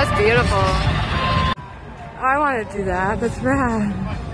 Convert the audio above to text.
That's beautiful. I want to do that. That's rad.